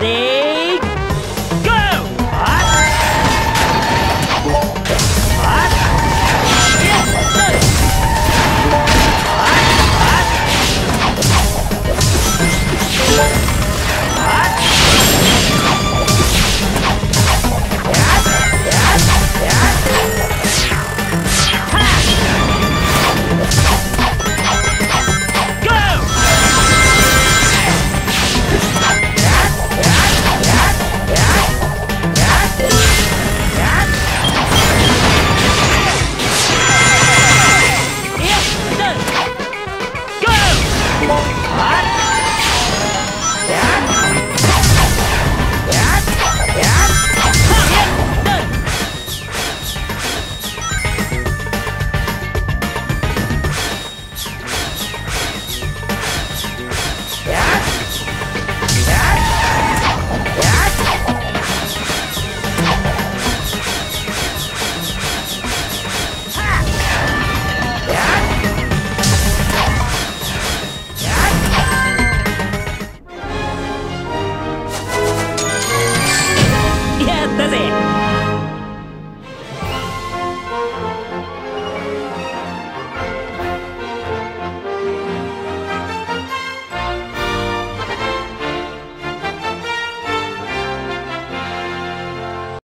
Ready?